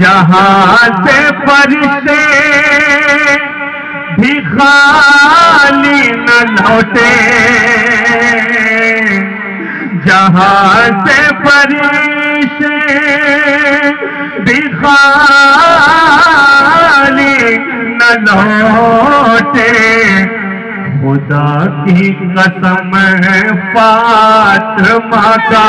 जहाँ से परिसे भी खाली न लौटे। जहाँ से परिसे भी खाली न लौटे। खुदा की कसम है फातिमा का